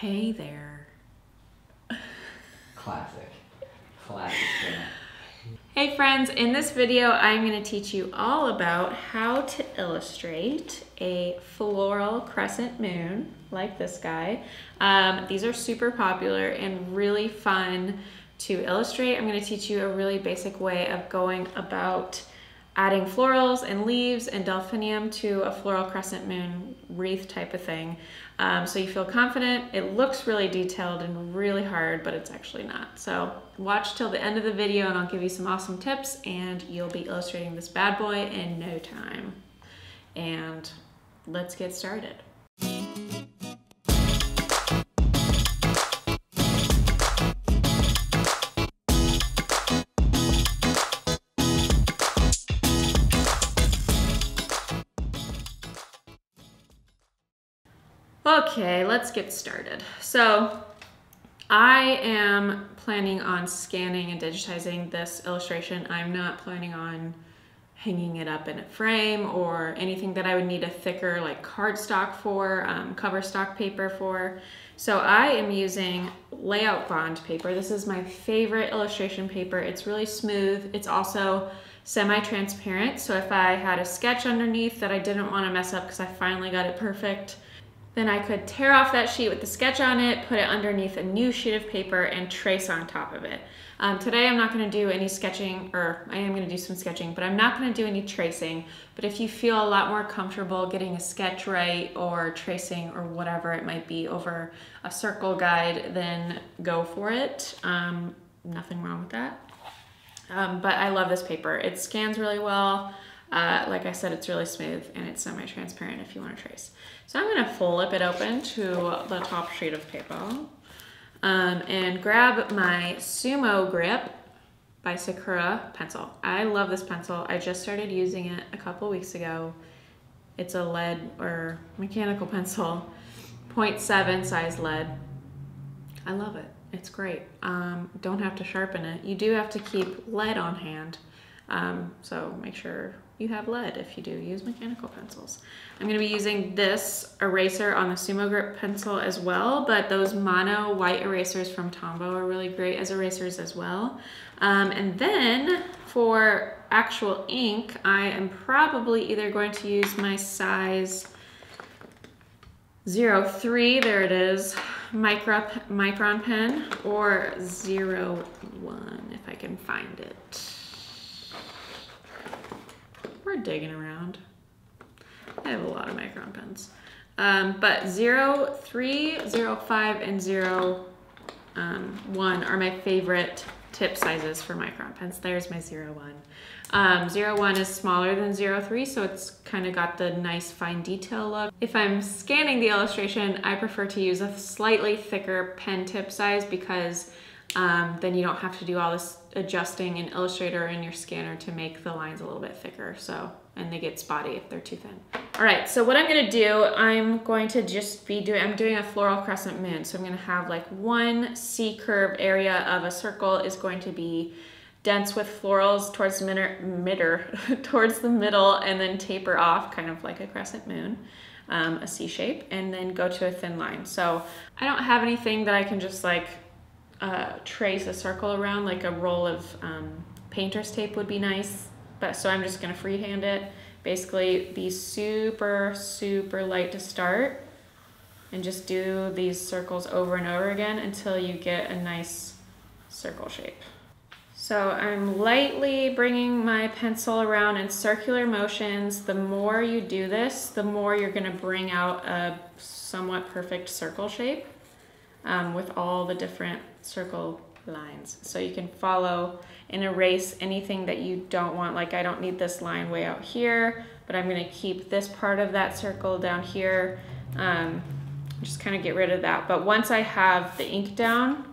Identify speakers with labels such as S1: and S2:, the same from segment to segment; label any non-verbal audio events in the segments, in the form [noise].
S1: Hey there.
S2: Classic. Classic.
S1: Hey friends, in this video I'm going to teach you all about how to illustrate a floral crescent moon like this guy. Um, these are super popular and really fun to illustrate. I'm going to teach you a really basic way of going about adding florals and leaves and delphinium to a floral crescent moon wreath type of thing. Um, so you feel confident. It looks really detailed and really hard, but it's actually not. So watch till the end of the video and I'll give you some awesome tips and you'll be illustrating this bad boy in no time. And let's get started. Okay, let's get started. So I am planning on scanning and digitizing this illustration. I'm not planning on hanging it up in a frame or anything that I would need a thicker like cardstock for, um, cover stock paper for. So I am using layout bond paper. This is my favorite illustration paper. It's really smooth. It's also semi-transparent. So if I had a sketch underneath that I didn't want to mess up because I finally got it perfect, then I could tear off that sheet with the sketch on it, put it underneath a new sheet of paper and trace on top of it. Um, today I'm not gonna do any sketching, or I am gonna do some sketching, but I'm not gonna do any tracing. But if you feel a lot more comfortable getting a sketch right or tracing or whatever it might be over a circle guide, then go for it. Um, nothing wrong with that. Um, but I love this paper. It scans really well. Uh, like I said, it's really smooth and it's semi-transparent if you want to trace. So I'm going to flip it open to the top sheet of paper um, and grab my Sumo Grip by Sakura pencil. I love this pencil. I just started using it a couple weeks ago. It's a lead or mechanical pencil, 0.7 size lead. I love it. It's great. Um, don't have to sharpen it. You do have to keep lead on hand. Um, so make sure you have lead if you do use mechanical pencils. I'm going to be using this eraser on the Sumo Grip pencil as well, but those mono white erasers from Tombow are really great as erasers as well. Um, and then for actual ink, I am probably either going to use my size 03, there it is, micro, micron pen, or 01 if I can find it. We're digging around. I have a lot of micron pens. Um, but 0, 3, 0, 5, and 0, um, 1 are my favorite tip sizes for micron pens. There's my 0, 1. Um, 0, 1 is smaller than 0, 3, so it's kind of got the nice fine detail look. If I'm scanning the illustration, I prefer to use a slightly thicker pen tip size because um, then you don't have to do all this adjusting in Illustrator and your scanner to make the lines a little bit thicker. So, and they get spotty if they're too thin. All right, so what I'm gonna do, I'm going to just be doing, I'm doing a floral crescent moon. So I'm gonna have like one C curve area of a circle is going to be dense with florals towards the middle, [laughs] towards the middle and then taper off kind of like a crescent moon. Um, a C shape and then go to a thin line. So I don't have anything that I can just like uh, trace a circle around, like a roll of um, painter's tape would be nice. But so I'm just gonna freehand it. Basically be super, super light to start and just do these circles over and over again until you get a nice circle shape. So I'm lightly bringing my pencil around in circular motions. The more you do this, the more you're gonna bring out a somewhat perfect circle shape um, with all the different circle lines. So you can follow and erase anything that you don't want. Like I don't need this line way out here, but I'm gonna keep this part of that circle down here. Um, just kind of get rid of that. But once I have the ink down,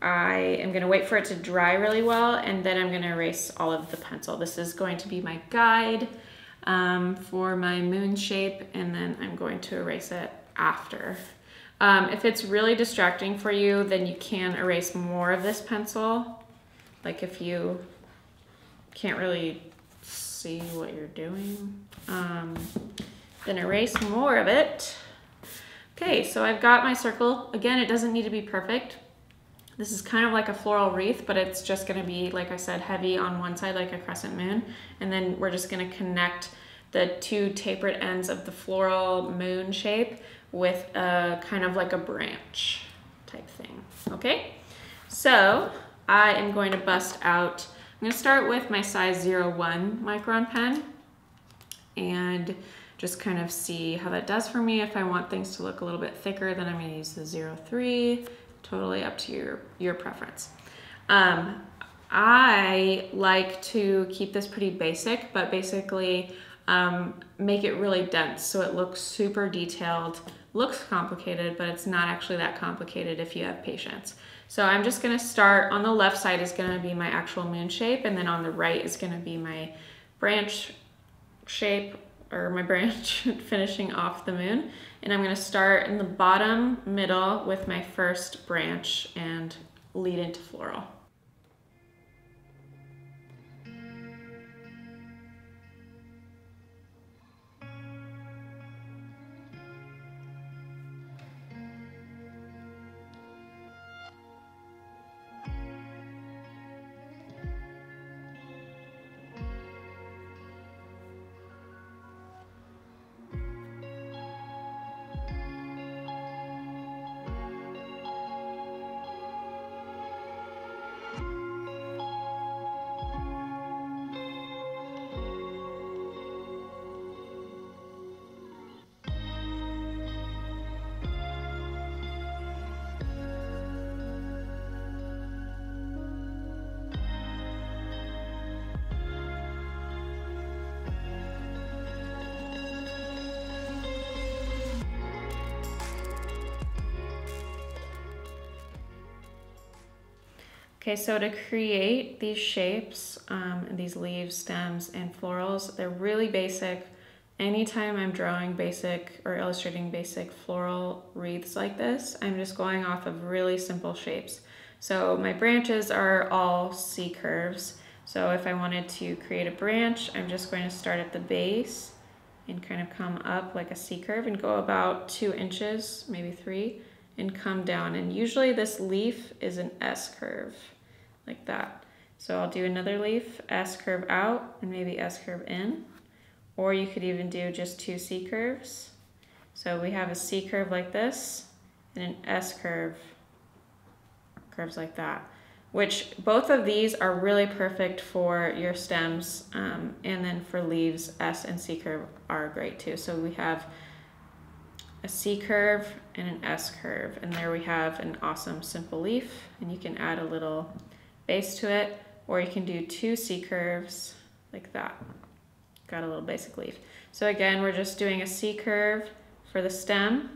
S1: I am gonna wait for it to dry really well and then I'm gonna erase all of the pencil. This is going to be my guide um, for my moon shape and then I'm going to erase it after. Um, if it's really distracting for you, then you can erase more of this pencil. Like if you can't really see what you're doing, um, then erase more of it. Okay, so I've got my circle. Again, it doesn't need to be perfect. This is kind of like a floral wreath, but it's just gonna be, like I said, heavy on one side like a crescent moon. And then we're just gonna connect the two tapered ends of the floral moon shape with a kind of like a branch type thing, okay? So I am going to bust out, I'm gonna start with my size 01 micron pen and just kind of see how that does for me. If I want things to look a little bit thicker, then I'm gonna use the 03, totally up to your, your preference. Um, I like to keep this pretty basic, but basically um, make it really dense so it looks super detailed, looks complicated, but it's not actually that complicated if you have patience. So I'm just gonna start, on the left side is gonna be my actual moon shape, and then on the right is gonna be my branch shape, or my [laughs] branch finishing off the moon. And I'm gonna start in the bottom middle with my first branch and lead into floral. Okay, so to create these shapes, um, these leaves, stems, and florals, they're really basic. Anytime I'm drawing basic or illustrating basic floral wreaths like this, I'm just going off of really simple shapes. So my branches are all C curves. So if I wanted to create a branch, I'm just going to start at the base and kind of come up like a C curve and go about two inches, maybe three, and come down. And usually this leaf is an S curve like that. So I'll do another leaf, S curve out and maybe S curve in. Or you could even do just two C curves. So we have a C curve like this and an S curve, curves like that. Which both of these are really perfect for your stems um, and then for leaves, S and C curve are great too. So we have a C curve and an S curve and there we have an awesome simple leaf and you can add a little base to it, or you can do two C curves like that. Got a little basic leaf. So again, we're just doing a C curve for the stem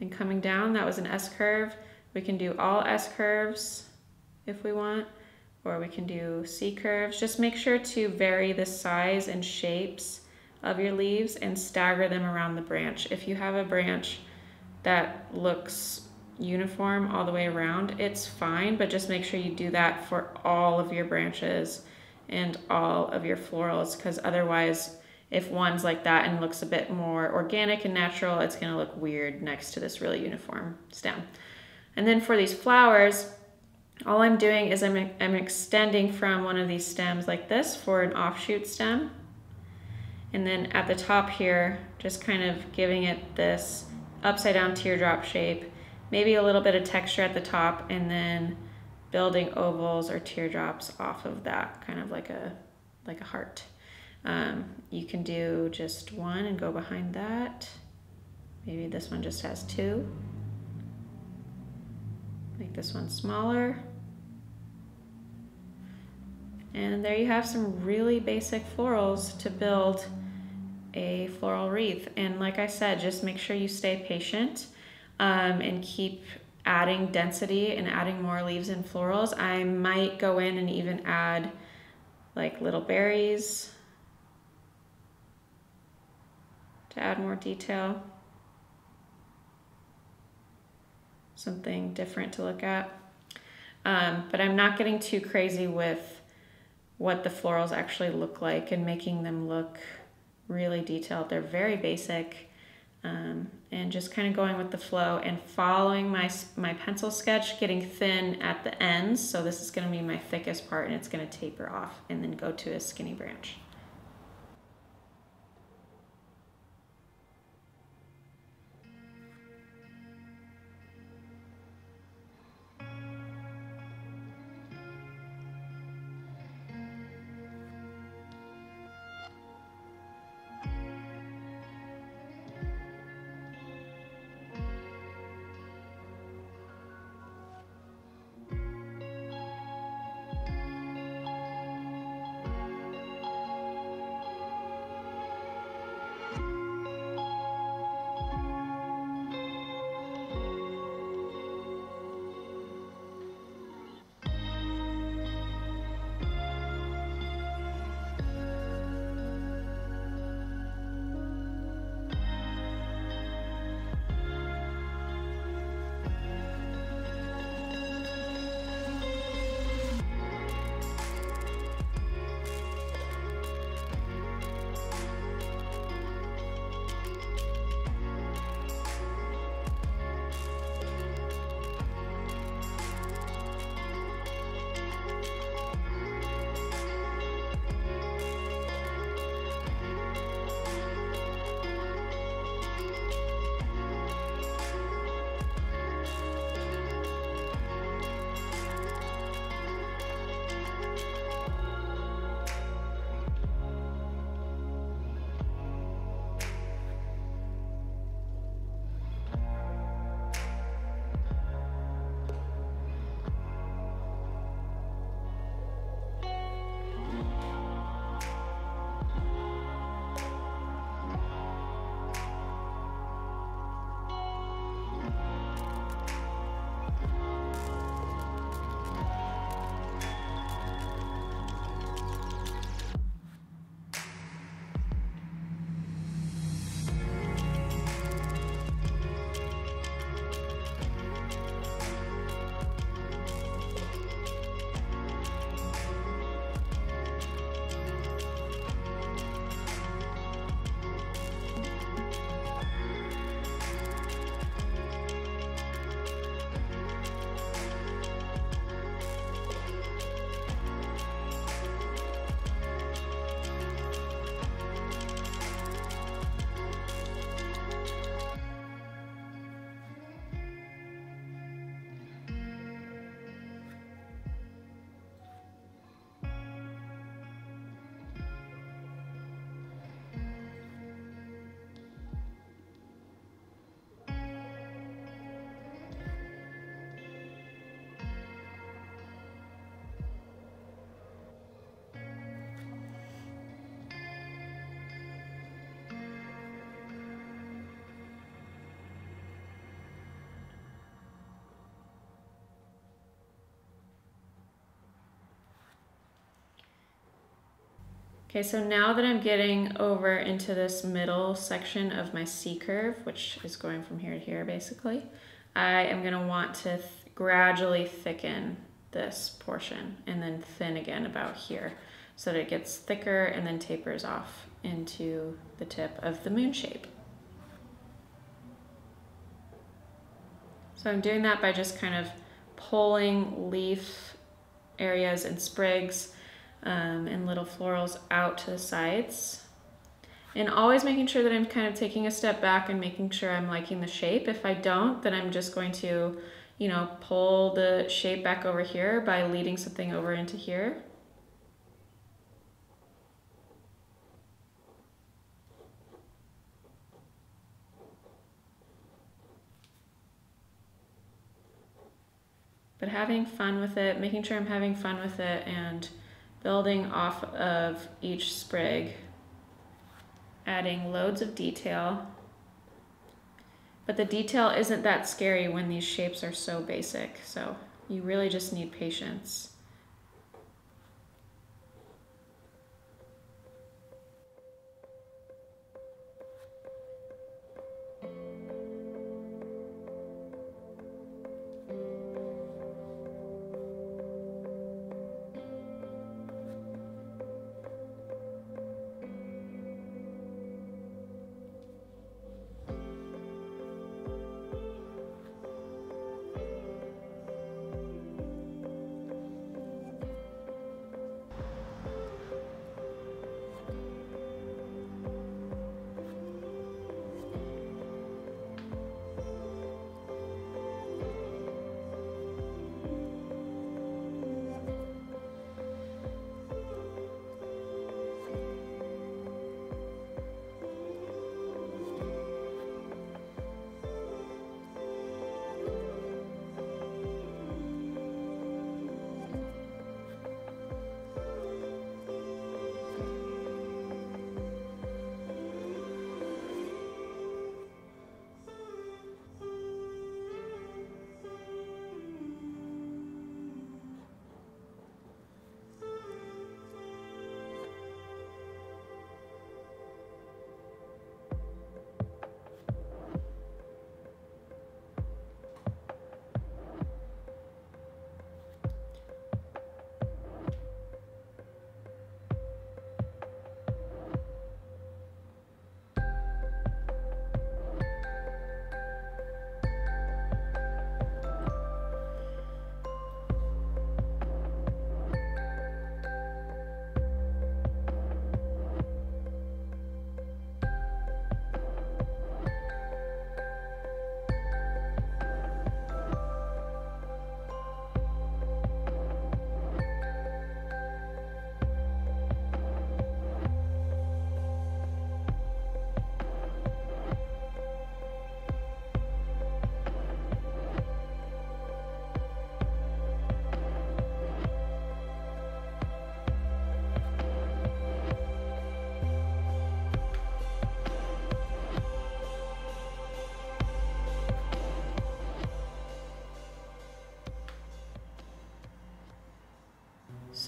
S1: and coming down, that was an S curve. We can do all S curves if we want, or we can do C curves. Just make sure to vary the size and shapes of your leaves and stagger them around the branch. If you have a branch that looks uniform all the way around, it's fine, but just make sure you do that for all of your branches and all of your florals because otherwise if one's like that and looks a bit more organic and natural, it's gonna look weird next to this really uniform stem. And then for these flowers, all I'm doing is I'm, I'm extending from one of these stems like this for an offshoot stem. And then at the top here, just kind of giving it this upside down teardrop shape maybe a little bit of texture at the top and then building ovals or teardrops off of that, kind of like a, like a heart. Um, you can do just one and go behind that. Maybe this one just has two. Make this one smaller. And there you have some really basic florals to build a floral wreath. And like I said, just make sure you stay patient um, and keep adding density and adding more leaves and florals. I might go in and even add like little berries to add more detail. Something different to look at. Um, but I'm not getting too crazy with what the florals actually look like and making them look really detailed. They're very basic Um, and just kind of going with the flow and following my, my pencil sketch, getting thin at the ends. So this is gonna be my thickest part and it's gonna taper off and then go to a skinny branch. Okay, so now that I'm getting over into this middle section of my C curve, which is going from here to here basically, I am gonna want to th gradually thicken this portion and then thin again about here so that it gets thicker and then tapers off into the tip of the moon shape. So I'm doing that by just kind of pulling leaf areas and sprigs um, and little florals out to the sides. And always making sure that I'm kind of taking a step back and making sure I'm liking the shape. If I don't, then I'm just going to, you know, pull the shape back over here by leading something over into here. But having fun with it, making sure I'm having fun with it and building off of each sprig, adding loads of detail. But the detail isn't that scary when these shapes are so basic, so you really just need patience.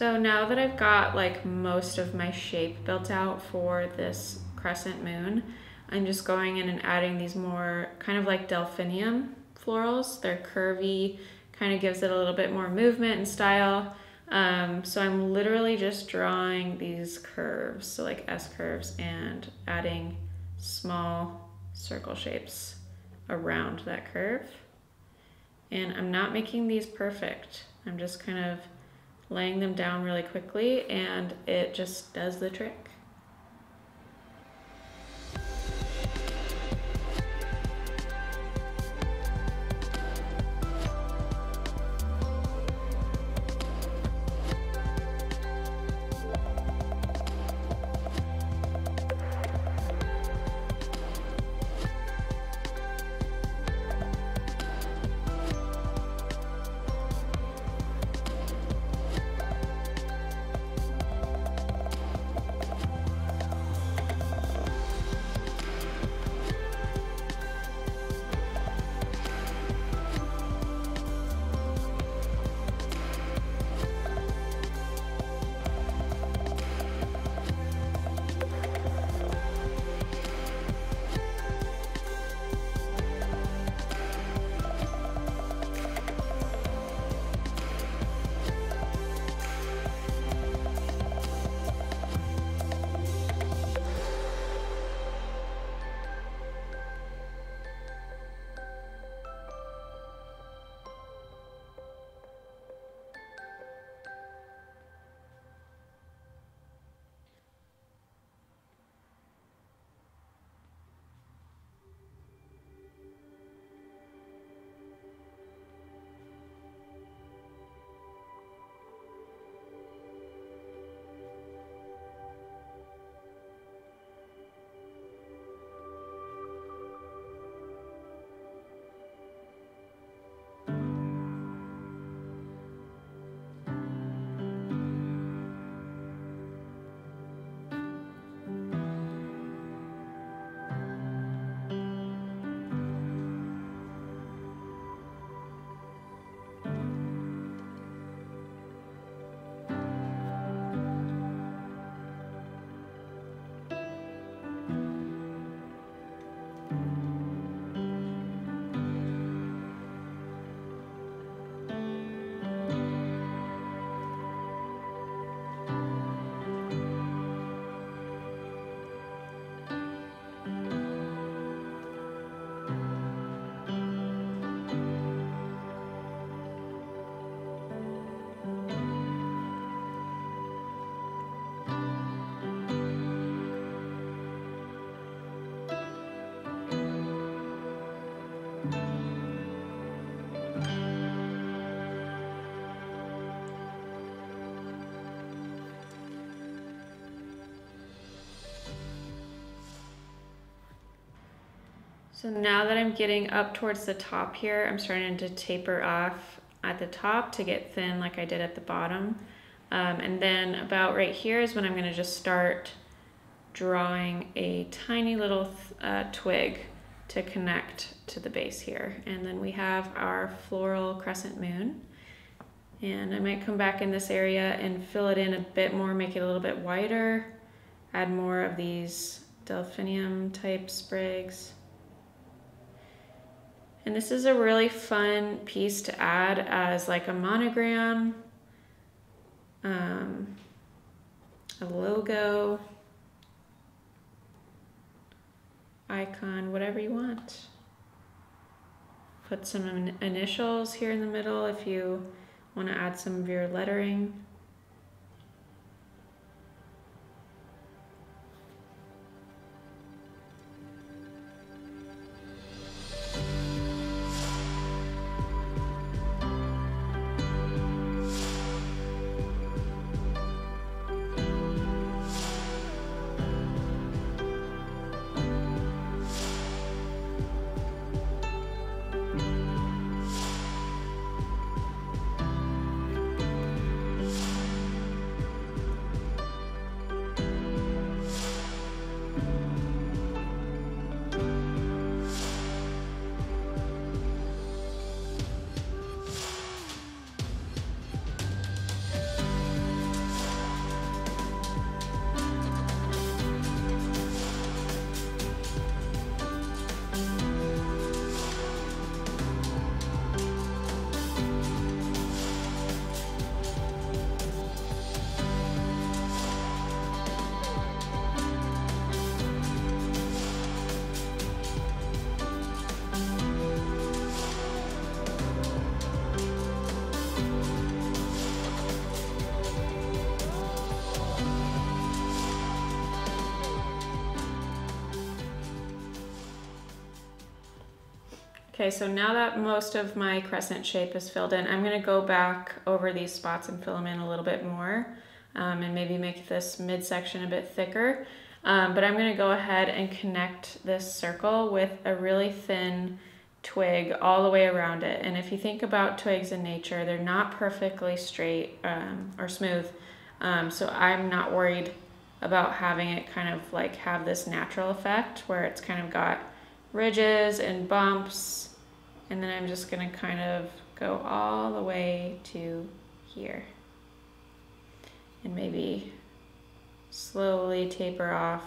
S1: So now that I've got like most of my shape built out for this crescent moon, I'm just going in and adding these more kind of like delphinium florals. They're curvy, kind of gives it a little bit more movement and style. Um, so I'm literally just drawing these curves, so like S curves, and adding small circle shapes around that curve. And I'm not making these perfect. I'm just kind of laying them down really quickly and it just does the trick. So now that I'm getting up towards the top here, I'm starting to taper off at the top to get thin like I did at the bottom. Um, and then about right here is when I'm gonna just start drawing a tiny little uh, twig to connect to the base here. And then we have our floral crescent moon. And I might come back in this area and fill it in a bit more, make it a little bit wider, add more of these delphinium type sprigs. And this is a really fun piece to add as like a monogram, um, a logo, icon, whatever you want. Put some initials here in the middle if you want to add some of your lettering. Okay, so now that most of my crescent shape is filled in, I'm gonna go back over these spots and fill them in a little bit more um, and maybe make this midsection a bit thicker. Um, but I'm gonna go ahead and connect this circle with a really thin twig all the way around it. And if you think about twigs in nature, they're not perfectly straight um, or smooth. Um, so I'm not worried about having it kind of like have this natural effect where it's kind of got ridges and bumps. And then I'm just gonna kind of go all the way to here. And maybe slowly taper off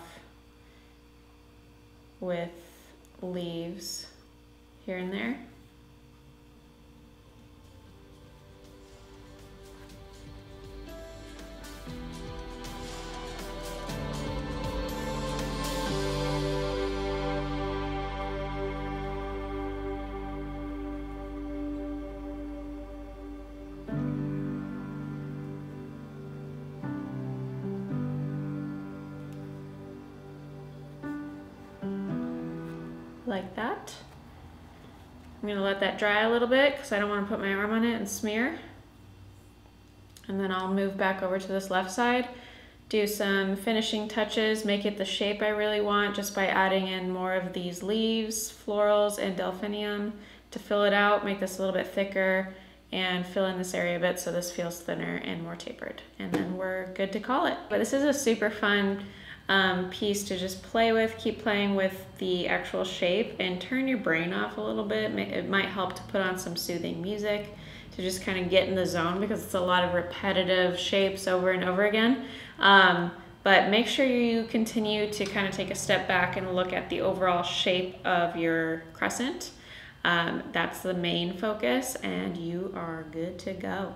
S1: with leaves here and there. Dry a little bit because I don't want to put my arm on it and smear. And then I'll move back over to this left side, do some finishing touches, make it the shape I really want just by adding in more of these leaves, florals, and delphinium to fill it out, make this a little bit thicker, and fill in this area a bit so this feels thinner and more tapered. And then we're good to call it. But this is a super fun um, piece to just play with, keep playing with the actual shape and turn your brain off a little bit. It might help to put on some soothing music to just kind of get in the zone because it's a lot of repetitive shapes over and over again. Um, but make sure you continue to kind of take a step back and look at the overall shape of your crescent. Um, that's the main focus and you are good to go.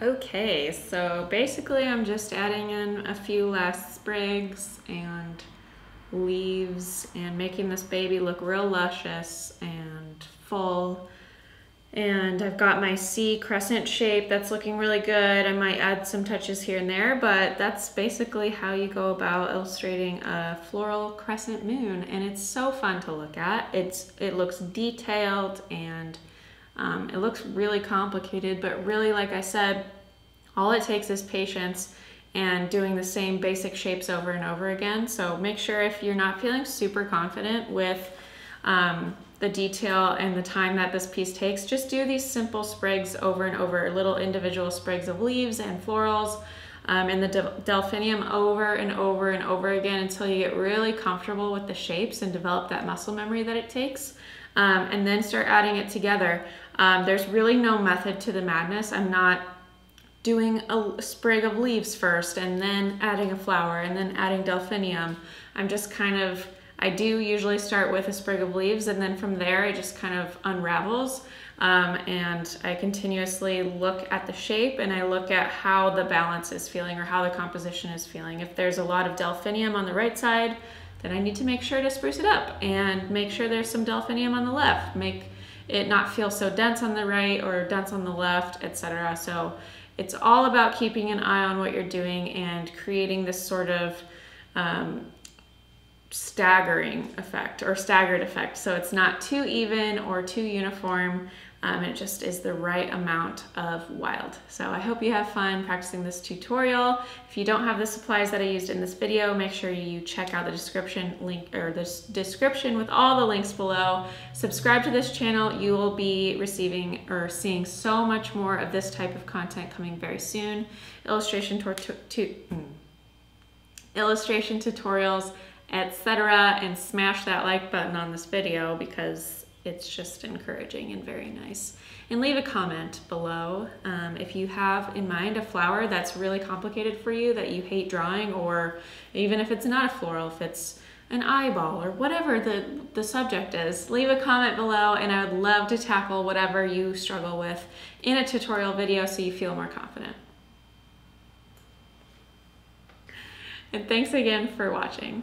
S1: Okay, so basically I'm just adding in a few last sprigs and leaves and making this baby look real luscious and full And I've got my C crescent shape that's looking really good. I might add some touches here and there, but that's basically how you go about illustrating a floral crescent moon. And it's so fun to look at. It's It looks detailed and um, it looks really complicated, but really, like I said, all it takes is patience and doing the same basic shapes over and over again. So make sure if you're not feeling super confident with um, the detail and the time that this piece takes, just do these simple sprigs over and over, little individual sprigs of leaves and florals um, and the delphinium over and over and over again until you get really comfortable with the shapes and develop that muscle memory that it takes. Um, and then start adding it together. Um, there's really no method to the madness. I'm not doing a sprig of leaves first and then adding a flower and then adding delphinium. I'm just kind of I do usually start with a sprig of leaves and then from there it just kind of unravels. Um, and I continuously look at the shape and I look at how the balance is feeling or how the composition is feeling. If there's a lot of delphinium on the right side, then I need to make sure to spruce it up and make sure there's some delphinium on the left. Make it not feel so dense on the right or dense on the left, etc. So it's all about keeping an eye on what you're doing and creating this sort of um, staggering effect or staggered effect. So it's not too even or too uniform. Um, it just is the right amount of wild. So I hope you have fun practicing this tutorial. If you don't have the supplies that I used in this video, make sure you check out the description link or the description with all the links below. Subscribe to this channel. You will be receiving or seeing so much more of this type of content coming very soon. Illustration, to mm, illustration tutorials, etc. And smash that like button on this video because it's just encouraging and very nice. And leave a comment below um, if you have in mind a flower that's really complicated for you that you hate drawing or even if it's not a floral, if it's an eyeball or whatever the, the subject is, leave a comment below and I would love to tackle whatever you struggle with in a tutorial video so you feel more confident. And thanks again for watching.